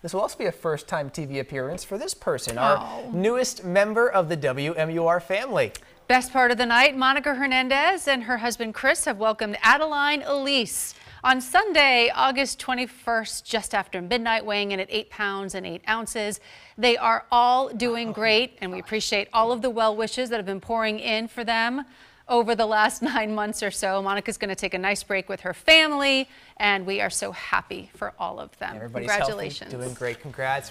This will also be a first-time TV appearance for this person, our Oh. newest member of the WMUR family. Best part of the night, Monica Hernandez and her husband Chris have welcomed Adeline Elise on Sunday, August 21st, just after midnight, weighing in at 8 pounds and 8 ounces. They are all doing great, and we appreciate all of the well wishes that have been pouring in for them over the last nine months or so. Monica's going to take a nice break with her family, and we are so happy for all of them. Everybody's healthy, Congratulations. doing great. Congrats.